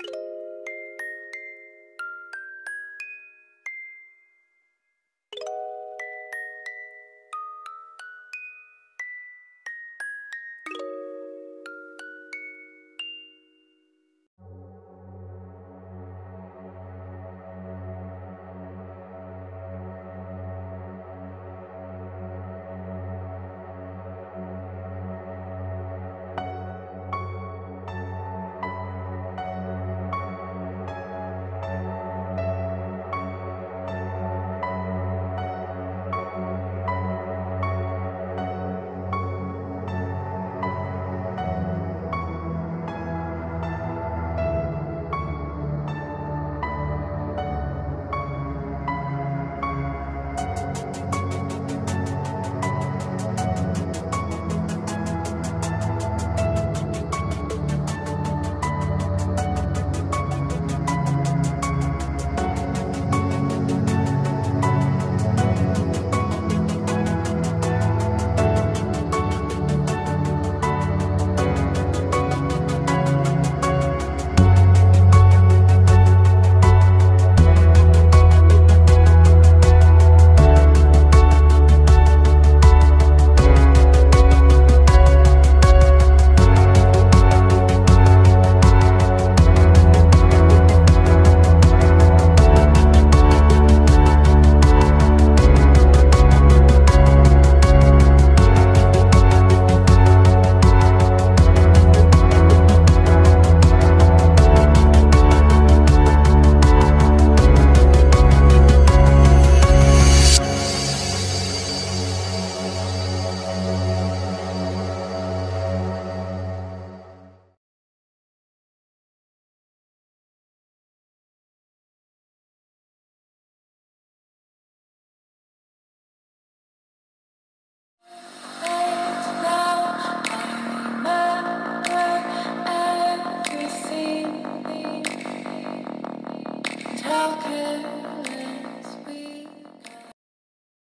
How could